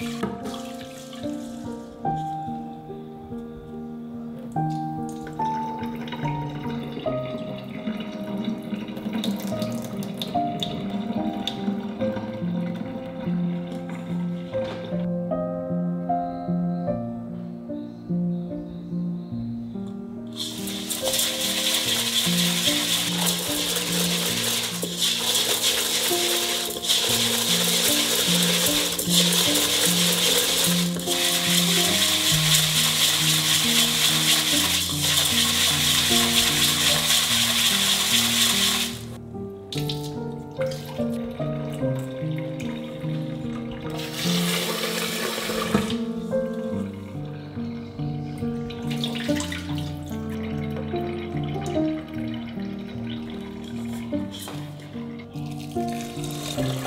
you Thank you.